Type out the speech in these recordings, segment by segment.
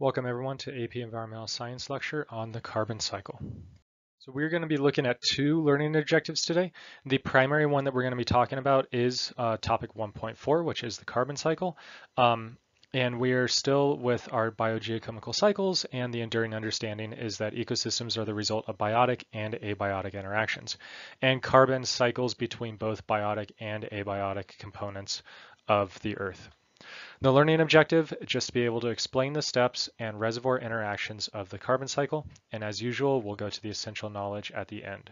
Welcome everyone to AP Environmental Science lecture on the carbon cycle. So we're going to be looking at two learning objectives today. The primary one that we're going to be talking about is uh, topic 1.4, which is the carbon cycle. Um, and we are still with our biogeochemical cycles and the enduring understanding is that ecosystems are the result of biotic and abiotic interactions. And carbon cycles between both biotic and abiotic components of the earth. The learning objective, just to be able to explain the steps and reservoir interactions of the carbon cycle. And as usual, we'll go to the essential knowledge at the end.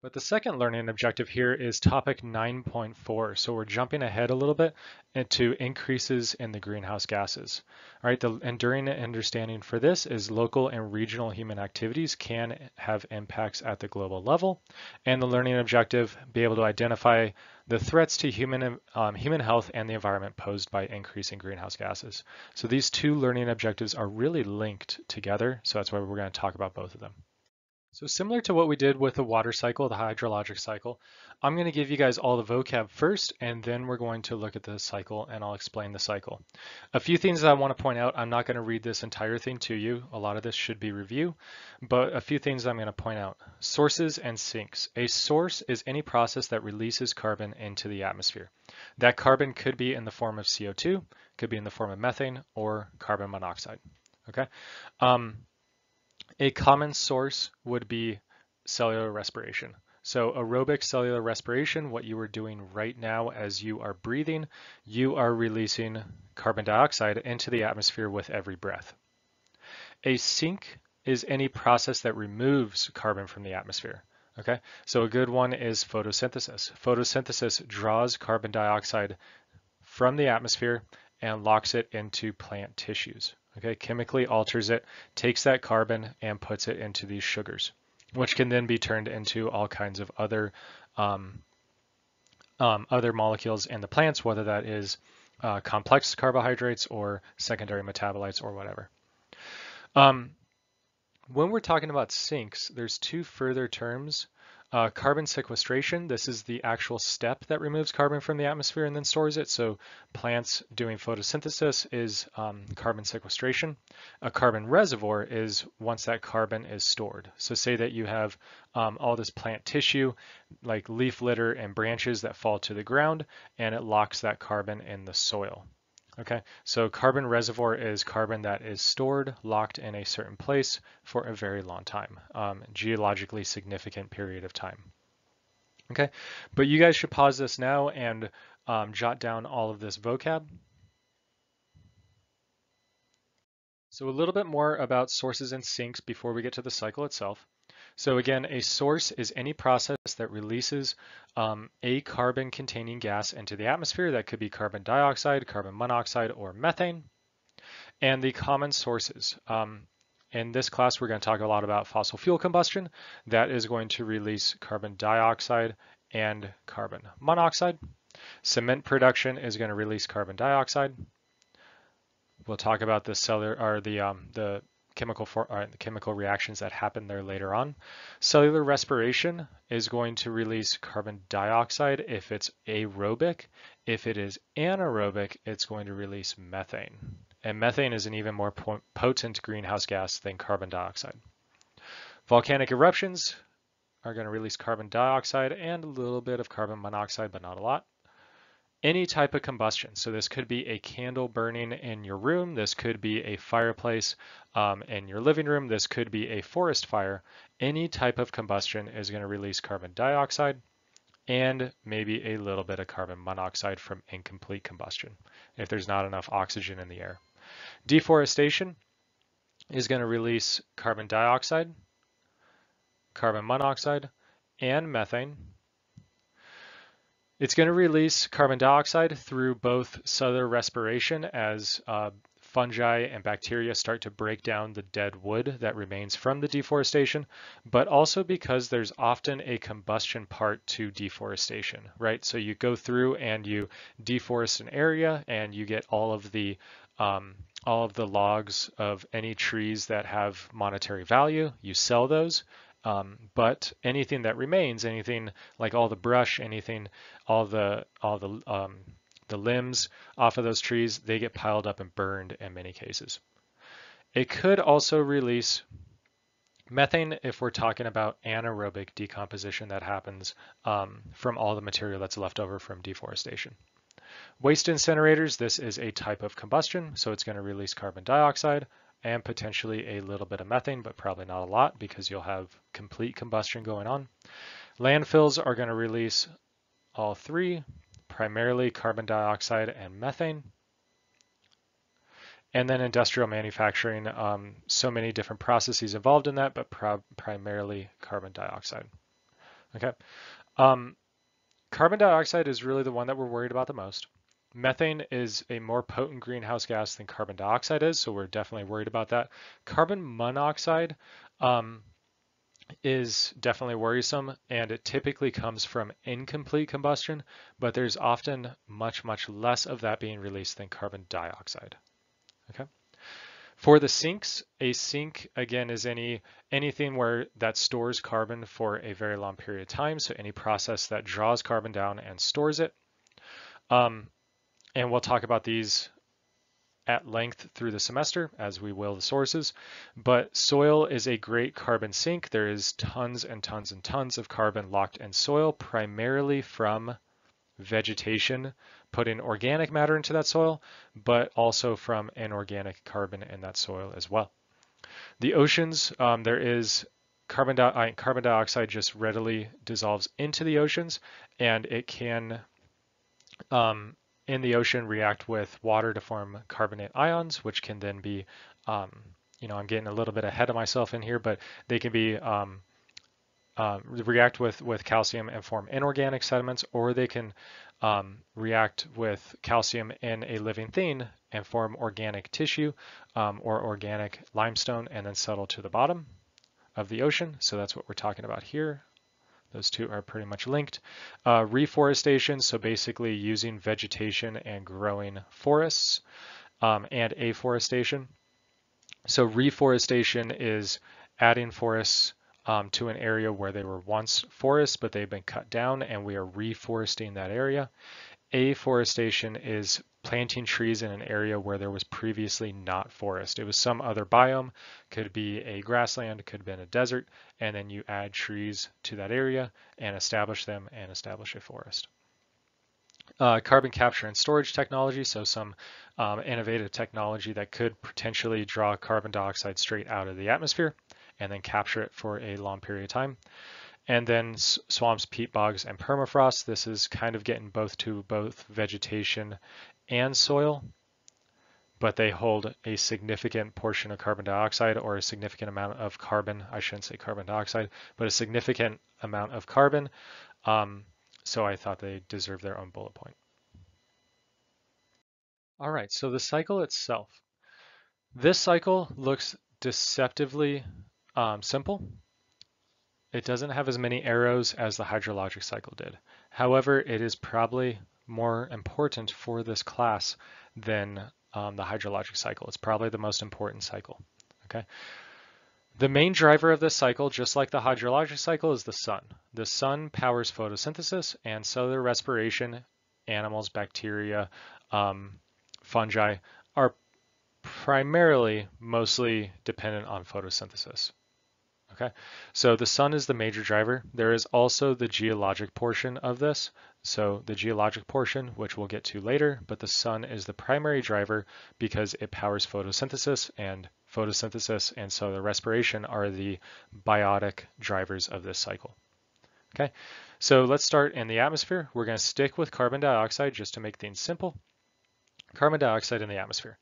But the second learning objective here is topic 9.4. So we're jumping ahead a little bit into increases in the greenhouse gases. All right, the enduring understanding for this is local and regional human activities can have impacts at the global level. And the learning objective, be able to identify the threats to human, um, human health and the environment posed by increasing greenhouse gases. So these two learning objectives are really linked together. So that's why we're going to talk about both of them. So similar to what we did with the water cycle, the hydrologic cycle, I'm going to give you guys all the vocab first, and then we're going to look at the cycle and I'll explain the cycle. A few things that I want to point out, I'm not going to read this entire thing to you. A lot of this should be review, but a few things I'm going to point out. Sources and sinks. A source is any process that releases carbon into the atmosphere. That carbon could be in the form of CO2, could be in the form of methane or carbon monoxide. Okay. Um, a common source would be cellular respiration. So aerobic cellular respiration, what you are doing right now as you are breathing, you are releasing carbon dioxide into the atmosphere with every breath. A sink is any process that removes carbon from the atmosphere. Okay, so a good one is photosynthesis. Photosynthesis draws carbon dioxide from the atmosphere and locks it into plant tissues okay, chemically alters it, takes that carbon and puts it into these sugars, which can then be turned into all kinds of other um, um, other molecules in the plants, whether that is uh, complex carbohydrates or secondary metabolites or whatever. Um, when we're talking about sinks, there's two further terms uh, carbon sequestration, this is the actual step that removes carbon from the atmosphere and then stores it. So plants doing photosynthesis is um, carbon sequestration. A carbon reservoir is once that carbon is stored. So say that you have um, all this plant tissue, like leaf litter and branches that fall to the ground, and it locks that carbon in the soil. Okay, so carbon reservoir is carbon that is stored, locked in a certain place for a very long time, um, geologically significant period of time. Okay, but you guys should pause this now and um, jot down all of this vocab. So a little bit more about sources and sinks before we get to the cycle itself. So again, a source is any process that releases um, a carbon containing gas into the atmosphere. That could be carbon dioxide, carbon monoxide, or methane. And the common sources. Um, in this class, we're going to talk a lot about fossil fuel combustion. That is going to release carbon dioxide and carbon monoxide. Cement production is going to release carbon dioxide. We'll talk about the cellular or the um, the chemical for, uh, the chemical reactions that happen there later on. Cellular respiration is going to release carbon dioxide if it's aerobic. If it is anaerobic, it's going to release methane. And methane is an even more potent greenhouse gas than carbon dioxide. Volcanic eruptions are going to release carbon dioxide and a little bit of carbon monoxide, but not a lot any type of combustion. So this could be a candle burning in your room. This could be a fireplace um, in your living room. This could be a forest fire. Any type of combustion is going to release carbon dioxide and maybe a little bit of carbon monoxide from incomplete combustion if there's not enough oxygen in the air. Deforestation is going to release carbon dioxide, carbon monoxide, and methane it's going to release carbon dioxide through both cellular respiration as uh, fungi and bacteria start to break down the dead wood that remains from the deforestation, but also because there's often a combustion part to deforestation, right? So you go through and you deforest an area and you get all of the um, all of the logs of any trees that have monetary value, you sell those, um, but anything that remains, anything like all the brush, anything, all the all the um, the limbs off of those trees, they get piled up and burned in many cases. It could also release methane if we're talking about anaerobic decomposition that happens um, from all the material that's left over from deforestation. Waste incinerators, this is a type of combustion, so it's going to release carbon dioxide and potentially a little bit of methane, but probably not a lot because you'll have complete combustion going on. Landfills are going to release all three, primarily carbon dioxide and methane. And then industrial manufacturing, um, so many different processes involved in that, but primarily carbon dioxide. Okay. Um, carbon dioxide is really the one that we're worried about the most. Methane is a more potent greenhouse gas than carbon dioxide is, so we're definitely worried about that. Carbon monoxide um, is definitely worrisome, and it typically comes from incomplete combustion, but there's often much, much less of that being released than carbon dioxide. Okay. For the sinks, a sink again is any anything where that stores carbon for a very long period of time. So any process that draws carbon down and stores it. Um, and we'll talk about these at length through the semester, as we will the sources. But soil is a great carbon sink. There is tons and tons and tons of carbon locked in soil, primarily from vegetation putting organic matter into that soil, but also from inorganic carbon in that soil as well. The oceans, um, there is carbon, di carbon dioxide just readily dissolves into the oceans and it can um, in the ocean react with water to form carbonate ions, which can then be, um, you know, I'm getting a little bit ahead of myself in here, but they can be um, uh, react with, with calcium and form inorganic sediments, or they can um, react with calcium in a living thing and form organic tissue um, or organic limestone and then settle to the bottom of the ocean. So that's what we're talking about here. Those two are pretty much linked. Uh, reforestation, so basically using vegetation and growing forests, um, and afforestation. So reforestation is adding forests um, to an area where they were once forests, but they've been cut down and we are reforesting that area. Afforestation is planting trees in an area where there was previously not forest. It was some other biome, could be a grassland, could have been a desert, and then you add trees to that area and establish them and establish a forest. Uh, carbon capture and storage technology, so some um, innovative technology that could potentially draw carbon dioxide straight out of the atmosphere and then capture it for a long period of time. And then swamps, peat bogs, and permafrost. This is kind of getting both to both vegetation and soil, but they hold a significant portion of carbon dioxide or a significant amount of carbon. I shouldn't say carbon dioxide, but a significant amount of carbon. Um, so I thought they deserve their own bullet point. All right, so the cycle itself. This cycle looks deceptively um, simple. It doesn't have as many arrows as the hydrologic cycle did. However, it is probably more important for this class than um, the hydrologic cycle. It's probably the most important cycle. Okay. The main driver of this cycle, just like the hydrologic cycle, is the sun. The sun powers photosynthesis and cellular respiration. Animals, bacteria, um, fungi are primarily mostly dependent on photosynthesis. Okay, so the sun is the major driver. There is also the geologic portion of this. So the geologic portion, which we'll get to later, but the sun is the primary driver because it powers photosynthesis and photosynthesis and so the respiration are the biotic drivers of this cycle. Okay, so let's start in the atmosphere. We're going to stick with carbon dioxide just to make things simple. Carbon dioxide in the atmosphere.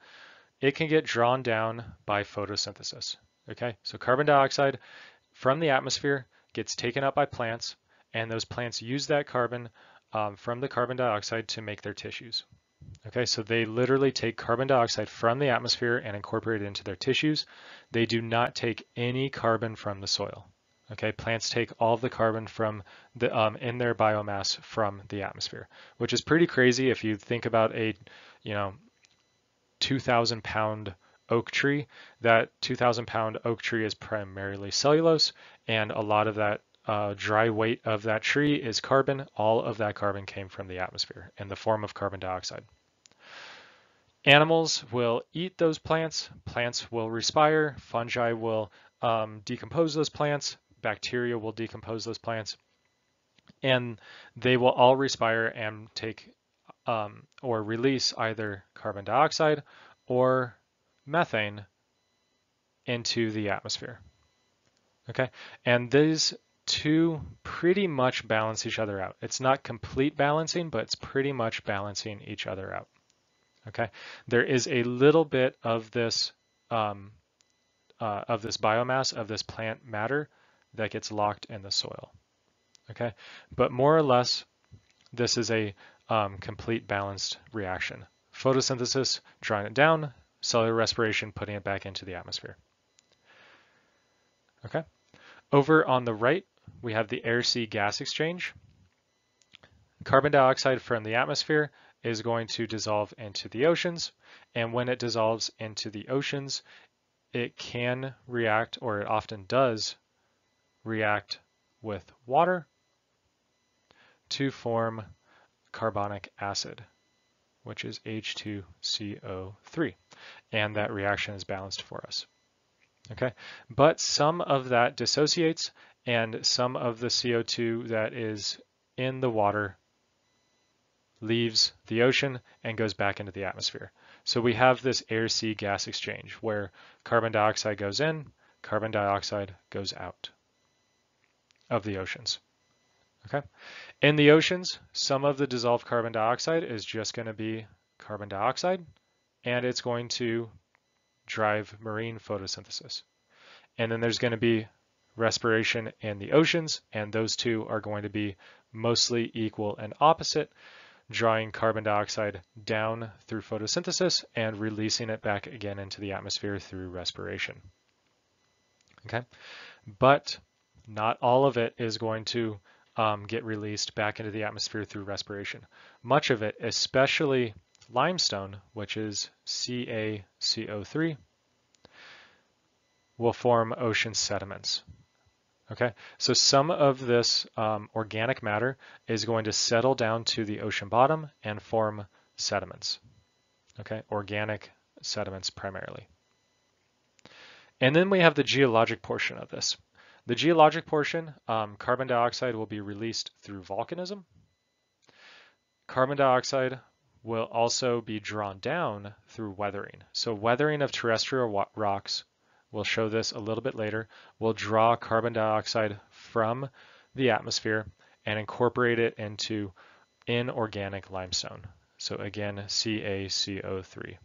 It can get drawn down by photosynthesis. Okay, so carbon dioxide from the atmosphere gets taken up by plants, and those plants use that carbon um, from the carbon dioxide to make their tissues. Okay, so they literally take carbon dioxide from the atmosphere and incorporate it into their tissues. They do not take any carbon from the soil. Okay, plants take all of the carbon from the um, in their biomass from the atmosphere, which is pretty crazy if you think about a, you know, 2,000 pound oak tree. That 2,000 pound oak tree is primarily cellulose, and a lot of that uh, dry weight of that tree is carbon. All of that carbon came from the atmosphere in the form of carbon dioxide. Animals will eat those plants, plants will respire, fungi will um, decompose those plants, bacteria will decompose those plants, and they will all respire and take um, or release either carbon dioxide or methane into the atmosphere. Okay, and these two pretty much balance each other out. It's not complete balancing, but it's pretty much balancing each other out. Okay, there is a little bit of this um, uh, of this biomass of this plant matter that gets locked in the soil. Okay, but more or less, this is a um, complete balanced reaction. Photosynthesis, drawing it down, cellular respiration, putting it back into the atmosphere. Okay, over on the right, we have the air-sea gas exchange. Carbon dioxide from the atmosphere is going to dissolve into the oceans. And when it dissolves into the oceans, it can react, or it often does react with water to form carbonic acid, which is H2CO3. And that reaction is balanced for us. Okay, but some of that dissociates and some of the CO2 that is in the water leaves the ocean and goes back into the atmosphere. So we have this air-sea gas exchange where carbon dioxide goes in, carbon dioxide goes out of the oceans. Okay. In the oceans, some of the dissolved carbon dioxide is just going to be carbon dioxide, and it's going to drive marine photosynthesis. And then there's going to be respiration in the oceans, and those two are going to be mostly equal and opposite drawing carbon dioxide down through photosynthesis and releasing it back again into the atmosphere through respiration. Okay, but not all of it is going to um, get released back into the atmosphere through respiration. Much of it, especially limestone, which is CaCO3, will form ocean sediments. Okay, so some of this um, organic matter is going to settle down to the ocean bottom and form sediments. Okay, organic sediments primarily. And then we have the geologic portion of this. The geologic portion, um, carbon dioxide will be released through volcanism. Carbon dioxide will also be drawn down through weathering. So weathering of terrestrial rocks we'll show this a little bit later, will draw carbon dioxide from the atmosphere and incorporate it into inorganic limestone. So again, CaCO3.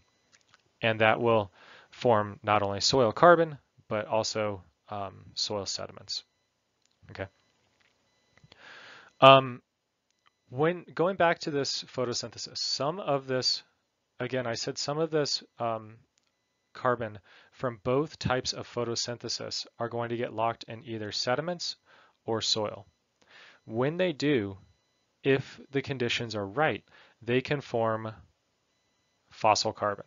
And that will form not only soil carbon, but also um, soil sediments. Okay. Um, when going back to this photosynthesis, some of this, again, I said some of this um, carbon from both types of photosynthesis are going to get locked in either sediments or soil. When they do, if the conditions are right, they can form fossil carbon.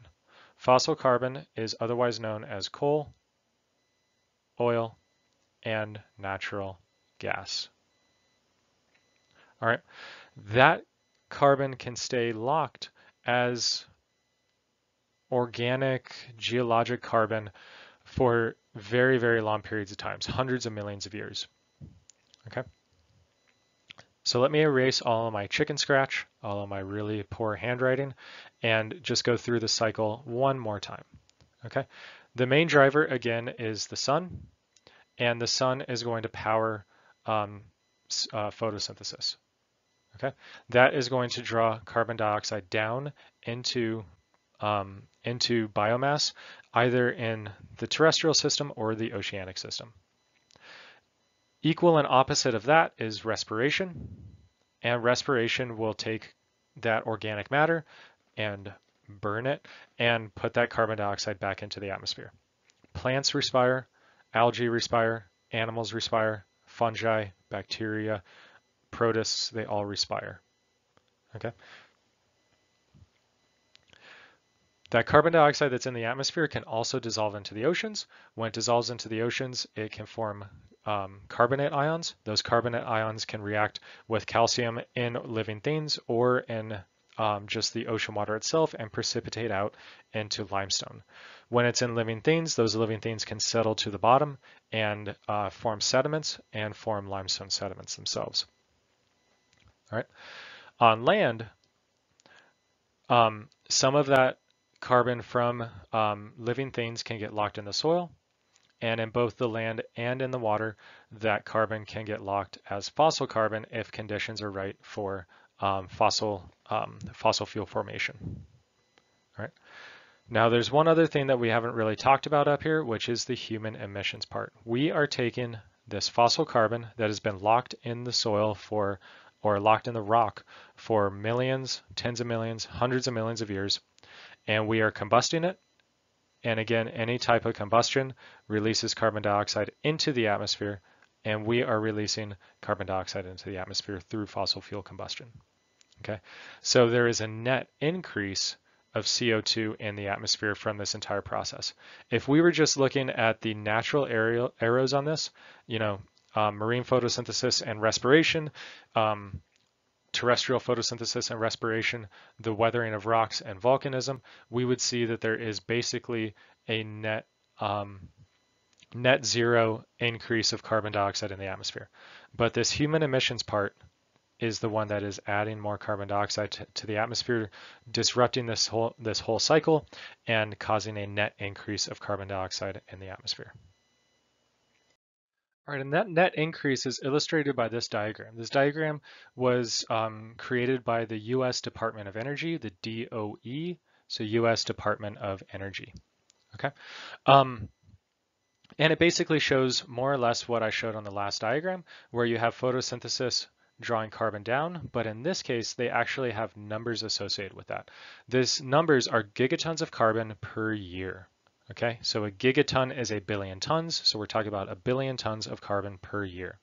Fossil carbon is otherwise known as coal, oil, and natural gas. All right, that carbon can stay locked as organic geologic carbon for very, very long periods of times, hundreds of millions of years. Okay. So let me erase all of my chicken scratch, all of my really poor handwriting, and just go through the cycle one more time. Okay. The main driver, again, is the sun, and the sun is going to power um, uh, photosynthesis. Okay. That is going to draw carbon dioxide down into um, into biomass, either in the terrestrial system or the oceanic system. Equal and opposite of that is respiration, and respiration will take that organic matter and burn it and put that carbon dioxide back into the atmosphere. Plants respire, algae respire, animals respire, fungi, bacteria, protists, they all respire. Okay, That carbon dioxide that's in the atmosphere can also dissolve into the oceans. When it dissolves into the oceans, it can form um, carbonate ions. Those carbonate ions can react with calcium in living things or in um, just the ocean water itself and precipitate out into limestone. When it's in living things, those living things can settle to the bottom and uh, form sediments and form limestone sediments themselves. All right. On land, um, some of that carbon from um, living things can get locked in the soil, and in both the land and in the water, that carbon can get locked as fossil carbon if conditions are right for um, fossil um, fossil fuel formation. All right. Now there's one other thing that we haven't really talked about up here, which is the human emissions part. We are taking this fossil carbon that has been locked in the soil for, or locked in the rock for millions, tens of millions, hundreds of millions of years, and we are combusting it. And again, any type of combustion releases carbon dioxide into the atmosphere, and we are releasing carbon dioxide into the atmosphere through fossil fuel combustion. Okay, so there is a net increase of CO2 in the atmosphere from this entire process. If we were just looking at the natural arrows on this, you know, um, marine photosynthesis and respiration, um, terrestrial photosynthesis and respiration, the weathering of rocks and volcanism, we would see that there is basically a net um, net zero increase of carbon dioxide in the atmosphere. But this human emissions part is the one that is adding more carbon dioxide to, to, the atmosphere, disrupting this whole this whole cycle and causing a net increase of carbon dioxide in the atmosphere. All right, and that net increase is illustrated by this diagram. This diagram was um, created by the U.S. Department of Energy, the DOE, so U.S. Department of Energy. Okay, um, and it basically shows more or less what I showed on the last diagram, where you have photosynthesis drawing carbon down, but in this case, they actually have numbers associated with that. These numbers are gigatons of carbon per year. Okay, so a gigaton is a billion tons, so we're talking about a billion tons of carbon per year.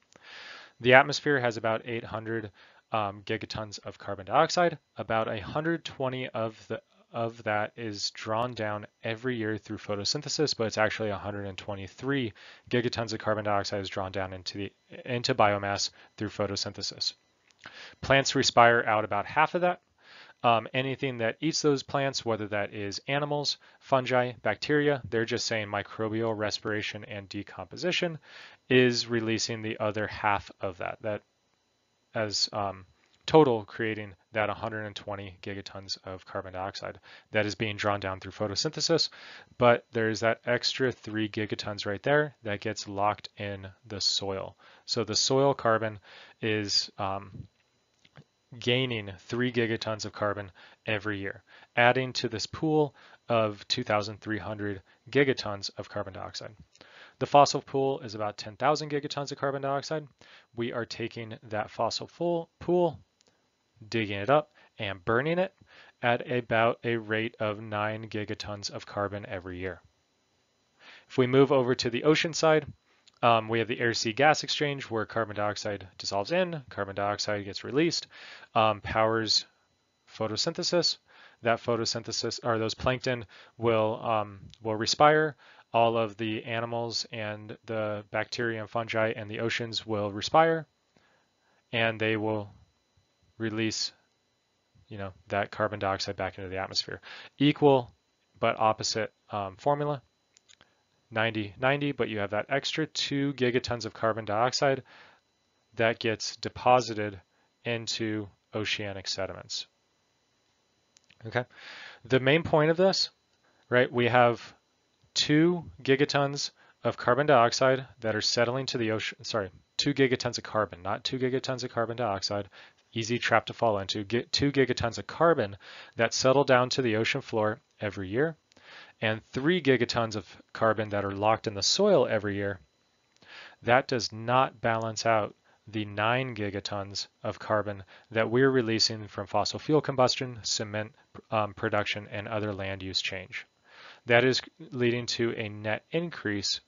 The atmosphere has about 800 um, gigatons of carbon dioxide. About 120 of the of that is drawn down every year through photosynthesis, but it's actually 123 gigatons of carbon dioxide is drawn down into the into biomass through photosynthesis. Plants respire out about half of that, um, anything that eats those plants, whether that is animals, fungi, bacteria, they're just saying microbial respiration and decomposition is releasing the other half of that, that as um, total creating that 120 gigatons of carbon dioxide that is being drawn down through photosynthesis. But there's that extra three gigatons right there that gets locked in the soil. So the soil carbon is um, gaining 3 gigatons of carbon every year, adding to this pool of 2,300 gigatons of carbon dioxide. The fossil pool is about 10,000 gigatons of carbon dioxide. We are taking that fossil pool, digging it up, and burning it at about a rate of 9 gigatons of carbon every year. If we move over to the ocean side, um, we have the air-sea gas exchange where carbon dioxide dissolves in, carbon dioxide gets released, um, powers photosynthesis. That photosynthesis, or those plankton, will um, will respire. All of the animals and the bacteria and fungi and the oceans will respire, and they will release, you know, that carbon dioxide back into the atmosphere. Equal but opposite um, formula. 90, 90, but you have that extra two gigatons of carbon dioxide that gets deposited into oceanic sediments. Okay, the main point of this, right, we have two gigatons of carbon dioxide that are settling to the ocean, sorry, two gigatons of carbon, not two gigatons of carbon dioxide, easy trap to fall into, get two gigatons of carbon that settle down to the ocean floor every year and 3 gigatons of carbon that are locked in the soil every year, that does not balance out the 9 gigatons of carbon that we're releasing from fossil fuel combustion, cement um, production, and other land use change. That is leading to a net increase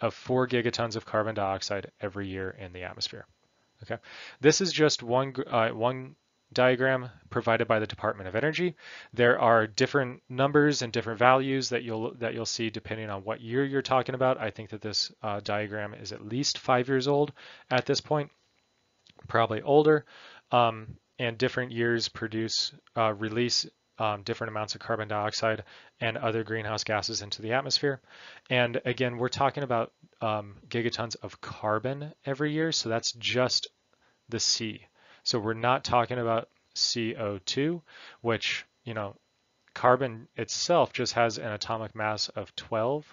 of 4 gigatons of carbon dioxide every year in the atmosphere. Okay, this is just one uh, one diagram provided by the Department of Energy. There are different numbers and different values that you'll that you'll see depending on what year you're talking about. I think that this uh, diagram is at least five years old at this point, probably older. Um, and different years produce uh, release um, different amounts of carbon dioxide and other greenhouse gases into the atmosphere. And again, we're talking about um, gigatons of carbon every year, so that's just the C. So we're not talking about CO2, which, you know, carbon itself just has an atomic mass of 12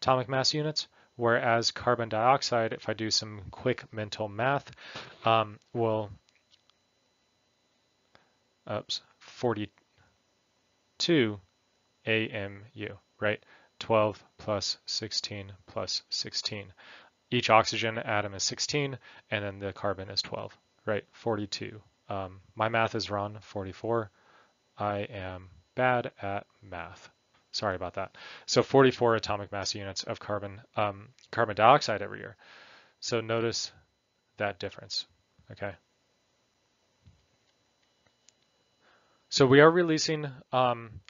atomic mass units, whereas carbon dioxide, if I do some quick mental math, um, will, oops, 42 AMU, right? 12 plus 16 plus 16. Each oxygen atom is 16, and then the carbon is 12, right? 42. Um, my math is wrong, 44. I am bad at math. Sorry about that. So 44 atomic mass units of carbon um, carbon dioxide every year. So notice that difference. Okay. So we are releasing um,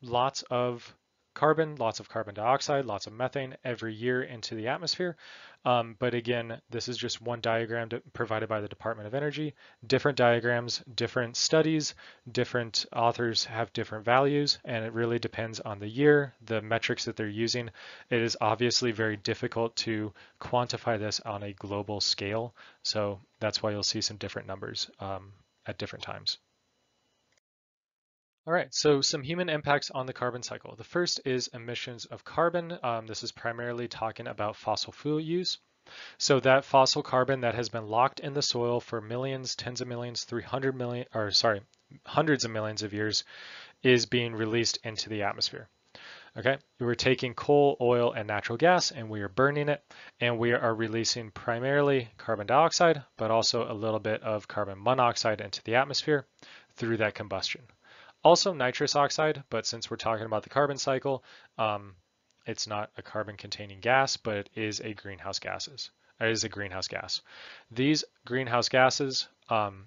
lots of carbon, lots of carbon dioxide, lots of methane every year into the atmosphere. Um, but again, this is just one diagram provided by the Department of Energy. Different diagrams, different studies, different authors have different values, and it really depends on the year, the metrics that they're using. It is obviously very difficult to quantify this on a global scale. So that's why you'll see some different numbers um, at different times. All right, so some human impacts on the carbon cycle. The first is emissions of carbon. Um, this is primarily talking about fossil fuel use. So that fossil carbon that has been locked in the soil for millions, tens of millions, 300 million, or sorry, hundreds of millions of years is being released into the atmosphere. Okay, we're taking coal, oil, and natural gas and we are burning it and we are releasing primarily carbon dioxide, but also a little bit of carbon monoxide into the atmosphere through that combustion. Also nitrous oxide, but since we're talking about the carbon cycle, um, it's not a carbon containing gas, but it is a greenhouse gases. It is a greenhouse gas. These greenhouse gases, um,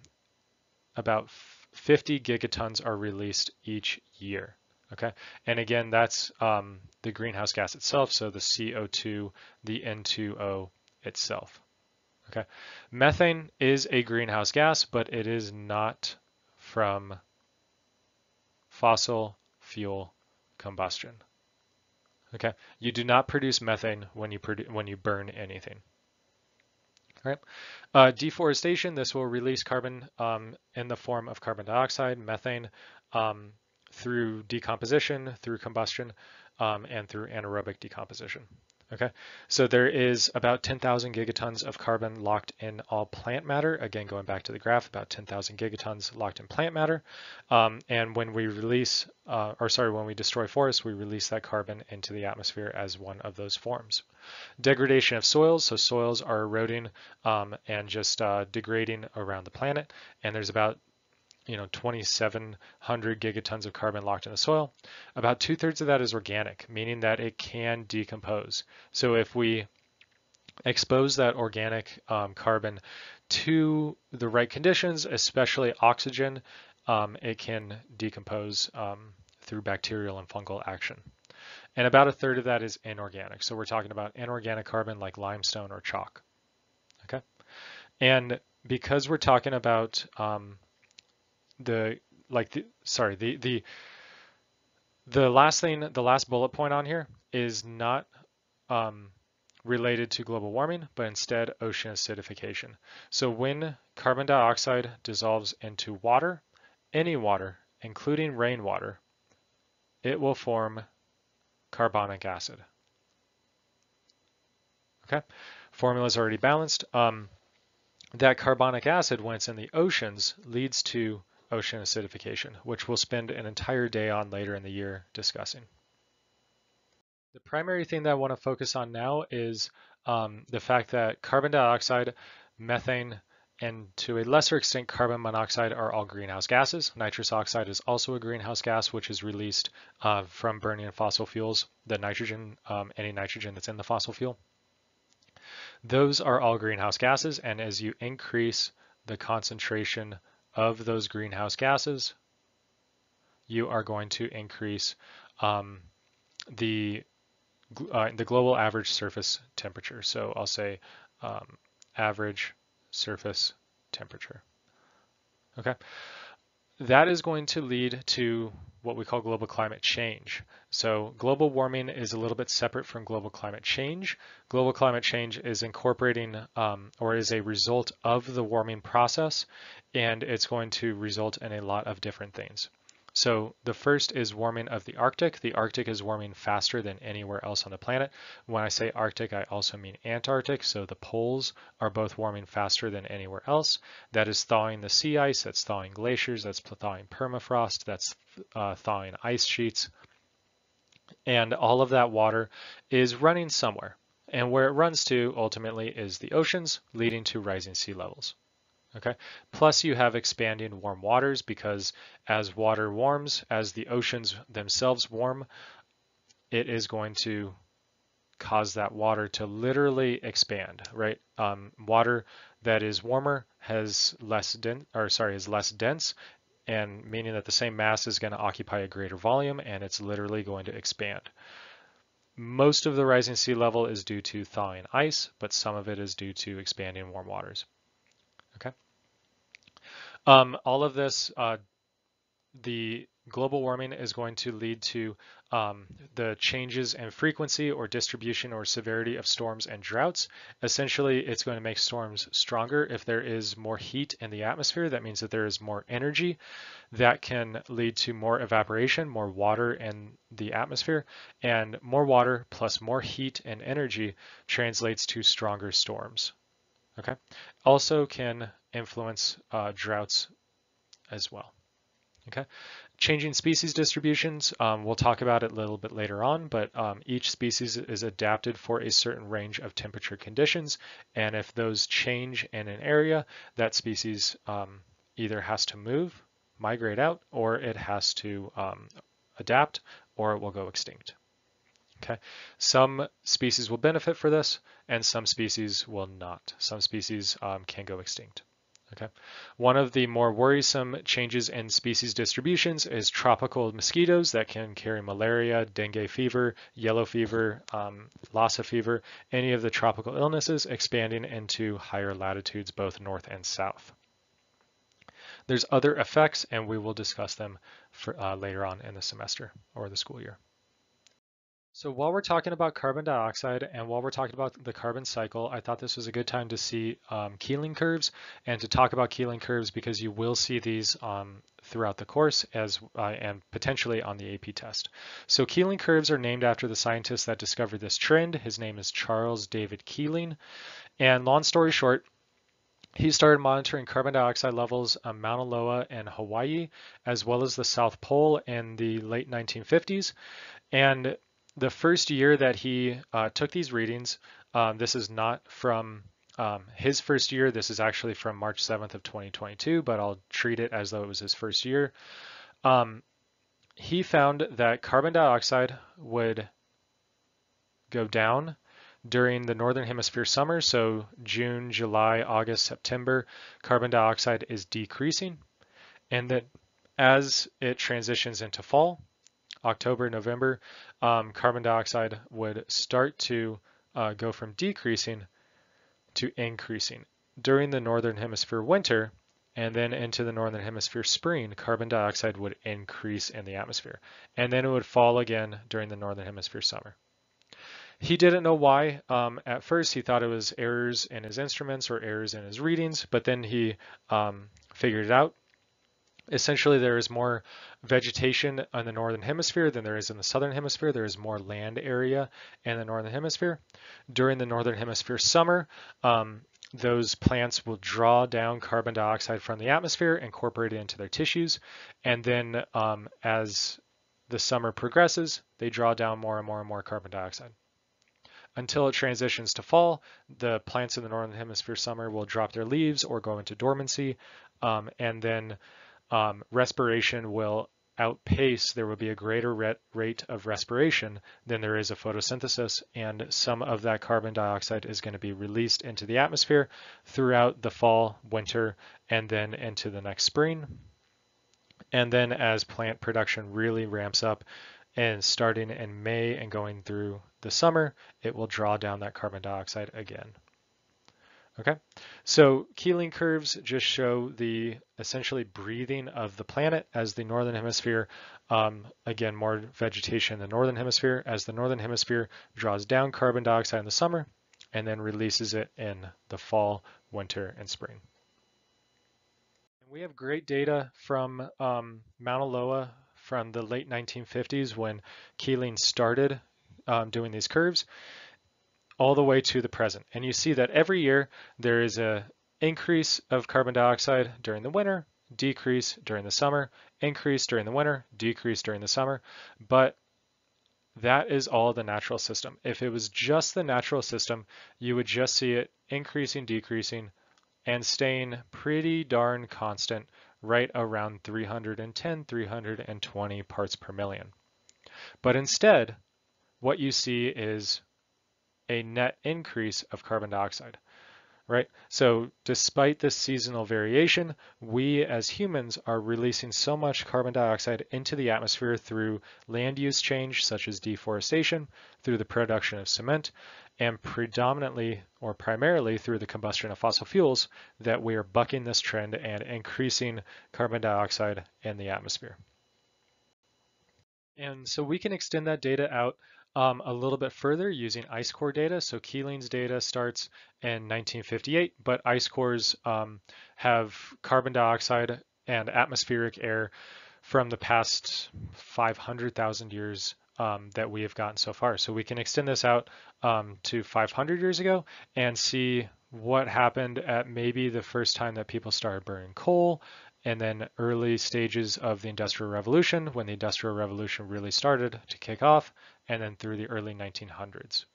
about 50 gigatons are released each year. Okay, and again, that's um, the greenhouse gas itself, so the CO2, the N2O itself. Okay, methane is a greenhouse gas, but it is not from fossil fuel combustion. Okay, you do not produce methane when you when you burn anything. All right, uh, deforestation. This will release carbon um, in the form of carbon dioxide, methane, um, through decomposition, through combustion, um, and through anaerobic decomposition. Okay, so there is about 10,000 gigatons of carbon locked in all plant matter. Again, going back to the graph, about 10,000 gigatons locked in plant matter. Um, and when we release, uh, or sorry, when we destroy forests, we release that carbon into the atmosphere as one of those forms. Degradation of soils, so soils are eroding um, and just uh, degrading around the planet. And there's about you know 2,700 gigatons of carbon locked in the soil. About two thirds of that is organic, meaning that it can decompose. So if we expose that organic um, carbon to the right conditions, especially oxygen, um, it can decompose um, through bacterial and fungal action. And about a third of that is inorganic. So we're talking about inorganic carbon like limestone or chalk. Okay. And because we're talking about um, the like the sorry the the the last thing the last bullet point on here is not um, related to global warming but instead ocean acidification. So when carbon dioxide dissolves into water any water including rainwater it will form carbonic acid. Okay? Formula is already balanced. Um, that carbonic acid when it's in the oceans leads to ocean acidification, which we'll spend an entire day on later in the year discussing. The primary thing that I want to focus on now is um, the fact that carbon dioxide, methane, and to a lesser extent carbon monoxide are all greenhouse gases. Nitrous oxide is also a greenhouse gas which is released uh, from burning fossil fuels, the nitrogen, um, any nitrogen that's in the fossil fuel. Those are all greenhouse gases and as you increase the concentration of those greenhouse gases, you are going to increase um, the uh, the global average surface temperature. So I'll say um, average surface temperature. Okay, that is going to lead to what we call global climate change. So global warming is a little bit separate from global climate change. Global climate change is incorporating um, or is a result of the warming process, and it's going to result in a lot of different things. So the first is warming of the Arctic. The Arctic is warming faster than anywhere else on the planet. When I say Arctic, I also mean Antarctic. So the poles are both warming faster than anywhere else. That is thawing the sea ice, that's thawing glaciers, that's thawing permafrost, that's uh, thawing ice sheets. And all of that water is running somewhere. And where it runs to ultimately is the oceans, leading to rising sea levels. Okay. Plus you have expanding warm waters because as water warms, as the oceans themselves warm, it is going to cause that water to literally expand, right? Um, water that is warmer has less dense, or sorry, is less dense, and meaning that the same mass is going to occupy a greater volume, and it's literally going to expand. Most of the rising sea level is due to thawing ice, but some of it is due to expanding warm waters. Okay. Um, all of this, uh, the global warming is going to lead to um, the changes in frequency or distribution or severity of storms and droughts. Essentially, it's going to make storms stronger if there is more heat in the atmosphere. That means that there is more energy that can lead to more evaporation, more water in the atmosphere, and more water plus more heat and energy translates to stronger storms. Okay. Also can influence uh, droughts as well. Okay. Changing species distributions, um, we'll talk about it a little bit later on, but um, each species is adapted for a certain range of temperature conditions. And if those change in an area, that species um, either has to move, migrate out, or it has to um, adapt, or it will go extinct. Okay, some species will benefit for this, and some species will not. Some species um, can go extinct. Okay, one of the more worrisome changes in species distributions is tropical mosquitoes that can carry malaria, dengue fever, yellow fever, um, Lassa fever, any of the tropical illnesses expanding into higher latitudes, both north and south. There's other effects, and we will discuss them for, uh, later on in the semester or the school year. So while we're talking about carbon dioxide and while we're talking about the carbon cycle, I thought this was a good time to see um, Keeling curves and to talk about Keeling curves because you will see these um, throughout the course as uh, and potentially on the AP test. So Keeling curves are named after the scientist that discovered this trend. His name is Charles David Keeling. And long story short, he started monitoring carbon dioxide levels on Mauna Loa and Hawaii, as well as the South Pole in the late 1950s. And the first year that he uh, took these readings, um, this is not from um, his first year. This is actually from March 7th of 2022, but I'll treat it as though it was his first year. Um, he found that carbon dioxide would go down during the northern hemisphere summer. So June, July, August, September, carbon dioxide is decreasing. And that as it transitions into fall, October, November, um, carbon dioxide would start to uh, go from decreasing to increasing. During the northern hemisphere winter and then into the northern hemisphere spring, carbon dioxide would increase in the atmosphere. And then it would fall again during the northern hemisphere summer. He didn't know why. Um, at first, he thought it was errors in his instruments or errors in his readings, but then he um, figured it out essentially there is more vegetation in the northern hemisphere than there is in the southern hemisphere. There is more land area in the northern hemisphere. During the northern hemisphere summer, um, those plants will draw down carbon dioxide from the atmosphere, incorporate it into their tissues, and then um, as the summer progresses, they draw down more and more and more carbon dioxide. Until it transitions to fall, the plants in the northern hemisphere summer will drop their leaves or go into dormancy, um, and then um, respiration will outpace, there will be a greater rate of respiration than there is of photosynthesis, and some of that carbon dioxide is going to be released into the atmosphere throughout the fall, winter, and then into the next spring. And then as plant production really ramps up and starting in May and going through the summer, it will draw down that carbon dioxide again. Okay, so Keeling curves just show the essentially breathing of the planet as the northern hemisphere, um, again, more vegetation in the northern hemisphere, as the northern hemisphere draws down carbon dioxide in the summer and then releases it in the fall, winter, and spring. We have great data from um, Mauna Loa from the late 1950s when Keeling started um, doing these curves all the way to the present. And you see that every year there is a increase of carbon dioxide during the winter, decrease during the summer, increase during the winter, decrease during the summer. But that is all the natural system. If it was just the natural system, you would just see it increasing, decreasing, and staying pretty darn constant right around 310, 320 parts per million. But instead, what you see is a net increase of carbon dioxide, right? So despite this seasonal variation, we as humans are releasing so much carbon dioxide into the atmosphere through land use change, such as deforestation, through the production of cement, and predominantly or primarily through the combustion of fossil fuels that we are bucking this trend and increasing carbon dioxide in the atmosphere. And so we can extend that data out um, a little bit further using ice core data. So Keeling's data starts in 1958, but ice cores um, have carbon dioxide and atmospheric air from the past 500,000 years um, that we have gotten so far. So we can extend this out um, to 500 years ago and see what happened at maybe the first time that people started burning coal and then early stages of the Industrial Revolution when the Industrial Revolution really started to kick off and then through the early 1900s.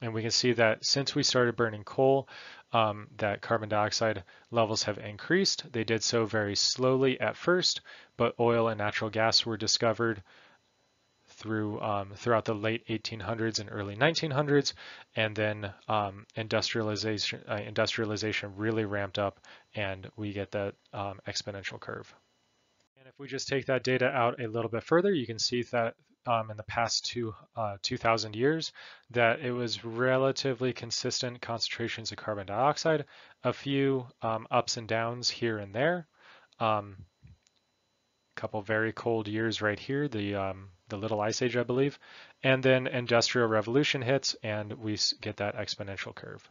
And we can see that since we started burning coal, um, that carbon dioxide levels have increased. They did so very slowly at first, but oil and natural gas were discovered through um, throughout the late 1800s and early 1900s, and then um, industrialization uh, industrialization really ramped up, and we get that um, exponential curve. And if we just take that data out a little bit further, you can see that um, in the past two, uh, 2,000 years that it was relatively consistent concentrations of carbon dioxide, a few um, ups and downs here and there. Um, couple very cold years right here, the um, the little ice age, I believe, and then industrial revolution hits and we get that exponential curve.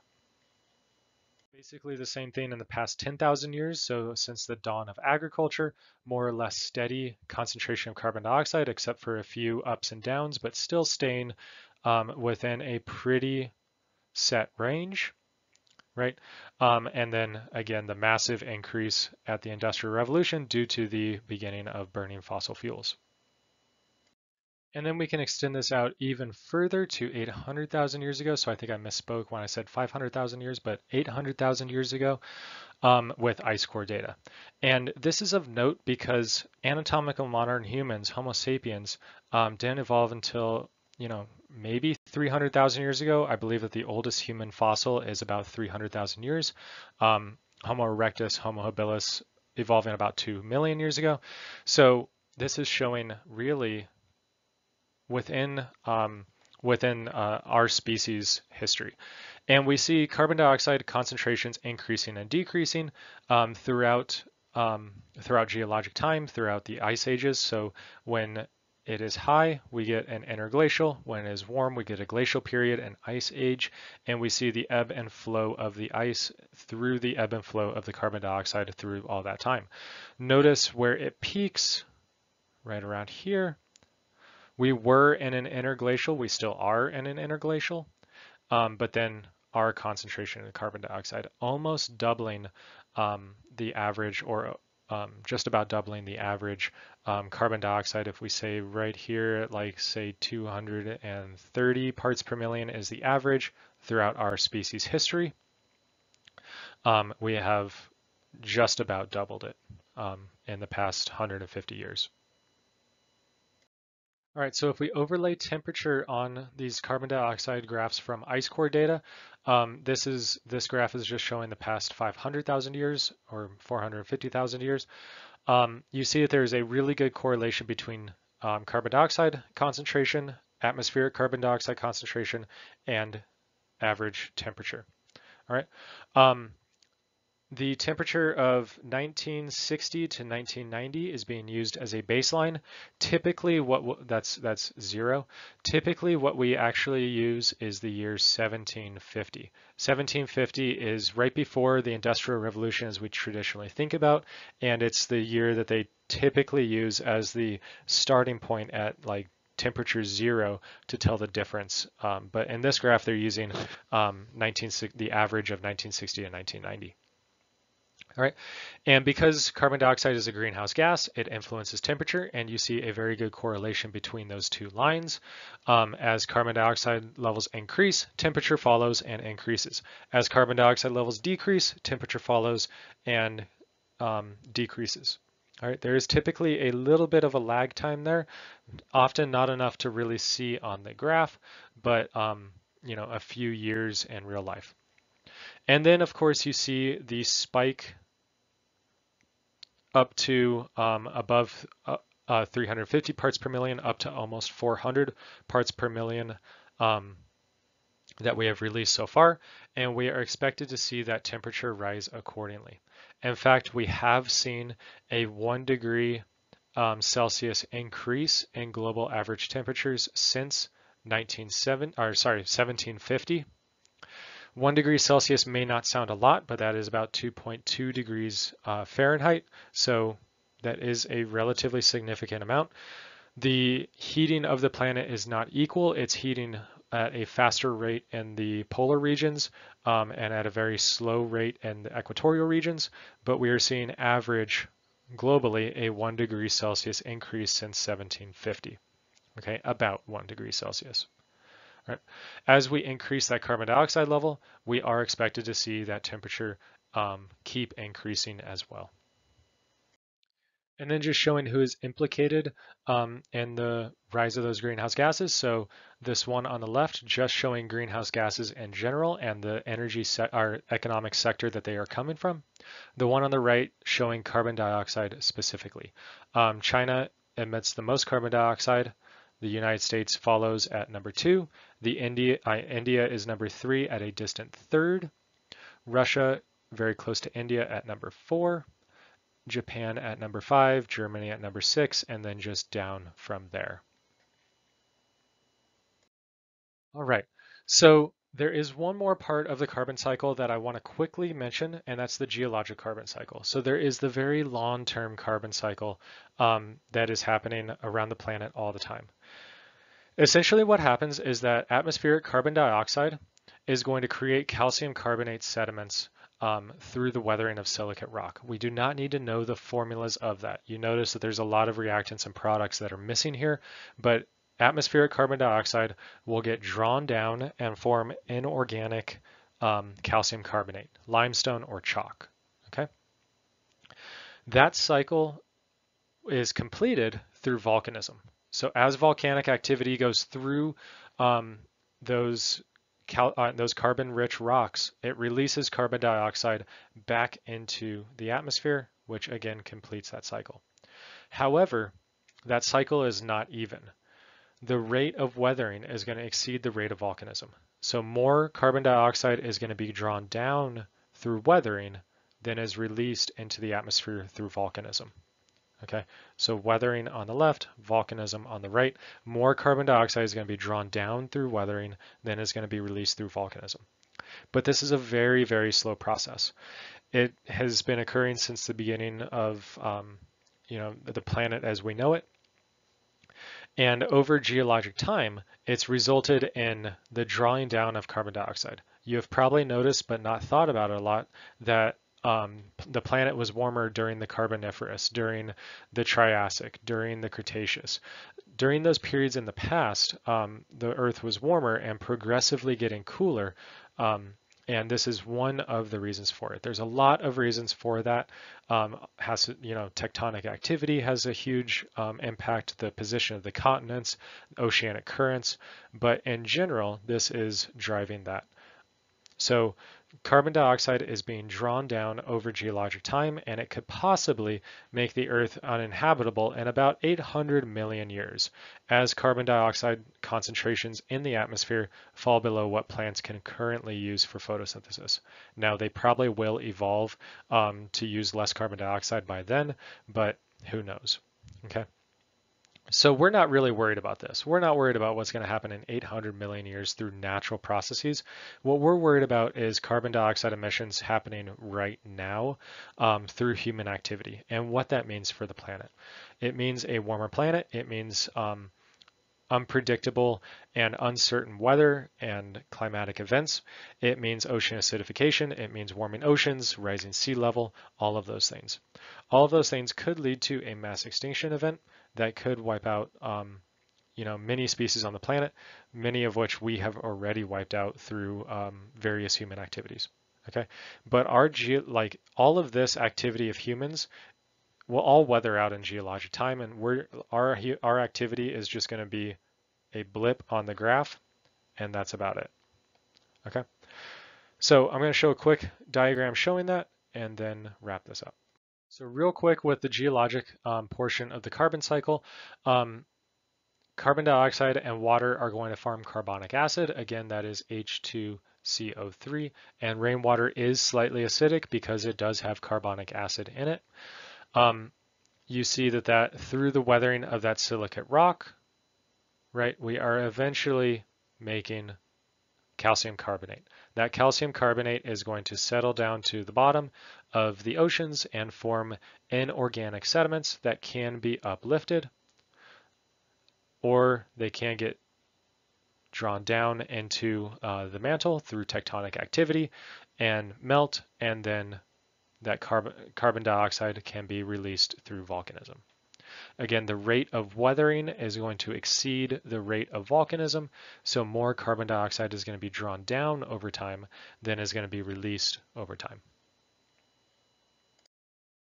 Basically the same thing in the past 10,000 years. So since the dawn of agriculture, more or less steady concentration of carbon dioxide, except for a few ups and downs, but still staying um, within a pretty set range, right? Um, and then again, the massive increase at the Industrial Revolution due to the beginning of burning fossil fuels. And then we can extend this out even further to 800,000 years ago. So I think I misspoke when I said 500,000 years, but 800,000 years ago um, with ice core data. And this is of note because anatomical modern humans, Homo sapiens, um, didn't evolve until, you know, maybe 300,000 years ago. I believe that the oldest human fossil is about 300,000 years. Um, Homo erectus, Homo habilis evolving about 2 million years ago. So this is showing really within um, within uh, our species history. And we see carbon dioxide concentrations increasing and decreasing um, throughout um, throughout geologic time, throughout the ice ages. So when it is high, we get an interglacial. When it is warm, we get a glacial period, an ice age, and we see the ebb and flow of the ice through the ebb and flow of the carbon dioxide through all that time. Notice where it peaks right around here we were in an interglacial, we still are in an interglacial, um, but then our concentration of carbon dioxide almost doubling um, the average or um, just about doubling the average um, carbon dioxide. If we say right here, like say 230 parts per million is the average throughout our species history, um, we have just about doubled it um, in the past 150 years. All right, so if we overlay temperature on these carbon dioxide graphs from ice core data, um, this is this graph is just showing the past 500,000 years or 450,000 years. Um, you see that there is a really good correlation between um, carbon dioxide concentration, atmospheric carbon dioxide concentration, and average temperature. All right. The temperature of 1960 to 1990 is being used as a baseline. Typically what that's that's zero. Typically what we actually use is the year 1750. 1750 is right before the Industrial Revolution as we traditionally think about, and it's the year that they typically use as the starting point at like temperature zero to tell the difference. Um, but in this graph, they're using um, 19, the average of 1960 and 1990. All right, and because carbon dioxide is a greenhouse gas, it influences temperature, and you see a very good correlation between those two lines. Um, as carbon dioxide levels increase, temperature follows and increases. As carbon dioxide levels decrease, temperature follows and um, decreases. All right, there is typically a little bit of a lag time there, often not enough to really see on the graph, but um, you know, a few years in real life. And then of course you see the spike up to um, above uh, uh, 350 parts per million, up to almost 400 parts per million um, that we have released so far, and we are expected to see that temperature rise accordingly. In fact, we have seen a one degree um, Celsius increase in global average temperatures since 1970, or sorry, 1750. One degree Celsius may not sound a lot, but that is about 2.2 degrees uh, Fahrenheit. So that is a relatively significant amount. The heating of the planet is not equal. It's heating at a faster rate in the polar regions um, and at a very slow rate in the equatorial regions, but we are seeing average globally a one degree Celsius increase since 1750, okay, about one degree Celsius. Right. As we increase that carbon dioxide level, we are expected to see that temperature um, keep increasing as well. And then just showing who is implicated um, in the rise of those greenhouse gases. So this one on the left, just showing greenhouse gases in general and the energy our economic sector that they are coming from. The one on the right showing carbon dioxide specifically. Um, China emits the most carbon dioxide. The United States follows at number two. The India, uh, India is number three at a distant third. Russia very close to India at number four. Japan at number five, Germany at number six, and then just down from there. All right, so there is one more part of the carbon cycle that I want to quickly mention, and that's the geologic carbon cycle. So there is the very long-term carbon cycle um, that is happening around the planet all the time. Essentially what happens is that atmospheric carbon dioxide is going to create calcium carbonate sediments um, through the weathering of silicate rock. We do not need to know the formulas of that. You notice that there's a lot of reactants and products that are missing here, but atmospheric carbon dioxide will get drawn down and form inorganic um, calcium carbonate, limestone or chalk. Okay, That cycle is completed through volcanism. So as volcanic activity goes through um, those uh, those carbon-rich rocks, it releases carbon dioxide back into the atmosphere, which again completes that cycle. However, that cycle is not even the rate of weathering is going to exceed the rate of volcanism. So more carbon dioxide is going to be drawn down through weathering than is released into the atmosphere through volcanism. Okay, so weathering on the left, volcanism on the right. More carbon dioxide is going to be drawn down through weathering than is going to be released through volcanism. But this is a very, very slow process. It has been occurring since the beginning of um, you know, the planet as we know it. And over geologic time, it's resulted in the drawing down of carbon dioxide. You have probably noticed, but not thought about it a lot, that um, the planet was warmer during the Carboniferous, during the Triassic, during the Cretaceous. During those periods in the past, um, the Earth was warmer and progressively getting cooler. Um, and this is one of the reasons for it. There's a lot of reasons for that. Um, has you know tectonic activity has a huge um, impact. The position of the continents, oceanic currents, but in general, this is driving that. So carbon dioxide is being drawn down over geologic time, and it could possibly make the Earth uninhabitable in about 800 million years, as carbon dioxide concentrations in the atmosphere fall below what plants can currently use for photosynthesis. Now, they probably will evolve um, to use less carbon dioxide by then, but who knows? Okay. So we're not really worried about this. We're not worried about what's going to happen in 800 million years through natural processes. What we're worried about is carbon dioxide emissions happening right now um, through human activity and what that means for the planet. It means a warmer planet. It means um, unpredictable and uncertain weather and climatic events. It means ocean acidification. It means warming oceans, rising sea level, all of those things. All of those things could lead to a mass extinction event that could wipe out um, you know, many species on the planet, many of which we have already wiped out through um, various human activities. Okay, but our ge like all of this activity of humans will all weather out in geologic time, and we're our our activity is just going to be a blip on the graph, and that's about it. Okay, so I'm going to show a quick diagram showing that, and then wrap this up. So real quick with the geologic um, portion of the carbon cycle, um, carbon dioxide and water are going to form carbonic acid. Again, that is H2CO3. And rainwater is slightly acidic because it does have carbonic acid in it. Um, you see that, that through the weathering of that silicate rock, right, we are eventually making calcium carbonate. That calcium carbonate is going to settle down to the bottom of the oceans and form inorganic sediments that can be uplifted or they can get drawn down into uh, the mantle through tectonic activity and melt and then that carbon, carbon dioxide can be released through volcanism. Again, the rate of weathering is going to exceed the rate of volcanism, so more carbon dioxide is going to be drawn down over time than is going to be released over time.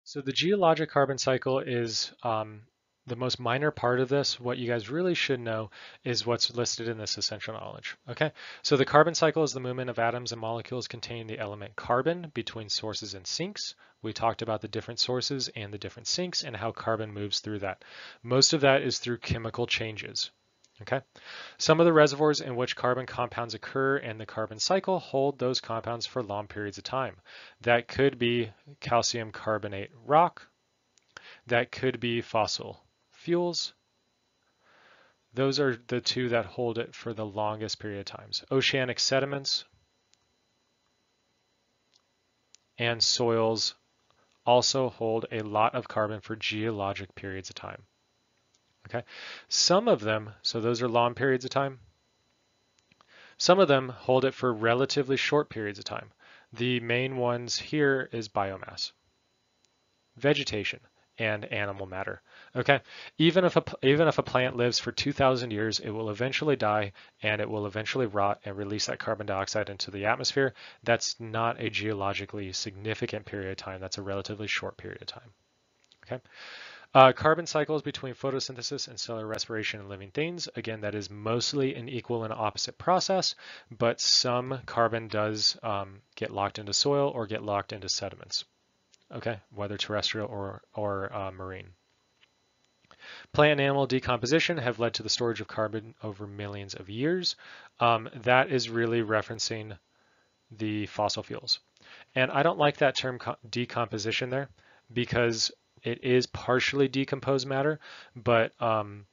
So the geologic carbon cycle is um, the most minor part of this, what you guys really should know is what's listed in this essential knowledge. Okay, so the carbon cycle is the movement of atoms and molecules containing the element carbon between sources and sinks. We talked about the different sources and the different sinks and how carbon moves through that. Most of that is through chemical changes. Okay, some of the reservoirs in which carbon compounds occur in the carbon cycle hold those compounds for long periods of time. That could be calcium carbonate rock. That could be fossil fuels. Those are the two that hold it for the longest period of times. Oceanic sediments and soils also hold a lot of carbon for geologic periods of time. Okay, some of them, so those are long periods of time. Some of them hold it for relatively short periods of time. The main ones here is biomass, vegetation and animal matter. Okay, even if a even if a plant lives for 2,000 years, it will eventually die and it will eventually rot and release that carbon dioxide into the atmosphere. That's not a geologically significant period of time. That's a relatively short period of time. Okay. Uh, carbon cycles between photosynthesis and cellular respiration in living things. Again, that is mostly an equal and opposite process, but some carbon does um, get locked into soil or get locked into sediments okay, whether terrestrial or, or uh, marine. Plant and animal decomposition have led to the storage of carbon over millions of years. Um, that is really referencing the fossil fuels. And I don't like that term decomposition there because it is partially decomposed matter, but um,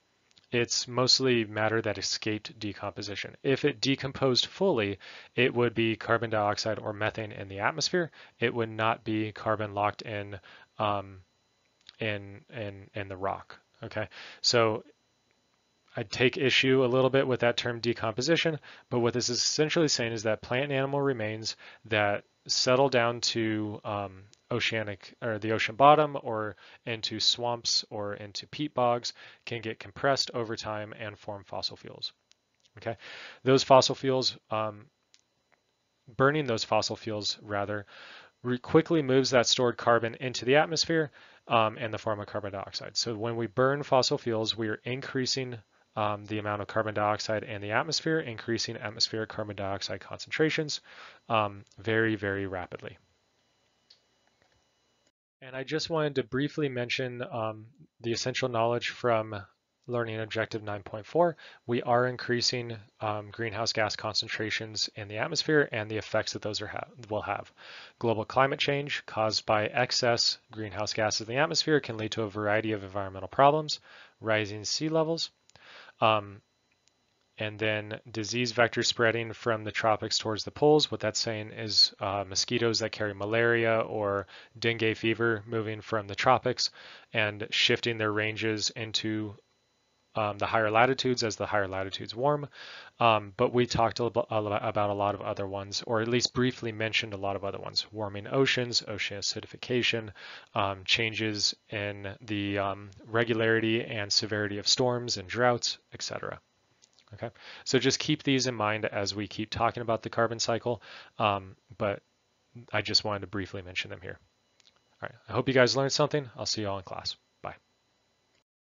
it's mostly matter that escaped decomposition. If it decomposed fully, it would be carbon dioxide or methane in the atmosphere. It would not be carbon locked in um, in in in the rock. Okay, so I take issue a little bit with that term decomposition, but what this is essentially saying is that plant and animal remains that settle down to um, oceanic or the ocean bottom or into swamps or into peat bogs can get compressed over time and form fossil fuels. Okay, those fossil fuels, um, burning those fossil fuels rather, quickly moves that stored carbon into the atmosphere um, the form of carbon dioxide. So when we burn fossil fuels, we are increasing um, the amount of carbon dioxide in the atmosphere, increasing atmospheric carbon dioxide concentrations um, very, very rapidly. And I just wanted to briefly mention um, the essential knowledge from learning objective 9.4. We are increasing um, greenhouse gas concentrations in the atmosphere and the effects that those ha will have. Global climate change caused by excess greenhouse gases in the atmosphere can lead to a variety of environmental problems, rising sea levels, um, and then disease vector spreading from the tropics towards the poles. What that's saying is uh, mosquitoes that carry malaria or dengue fever moving from the tropics and shifting their ranges into um, the higher latitudes as the higher latitudes warm. Um, but we talked about a lot of other ones, or at least briefly mentioned a lot of other ones. Warming oceans, ocean acidification, um, changes in the um, regularity and severity of storms and droughts, etc. Okay, so just keep these in mind as we keep talking about the carbon cycle, um, but I just wanted to briefly mention them here. All right, I hope you guys learned something. I'll see you all in class.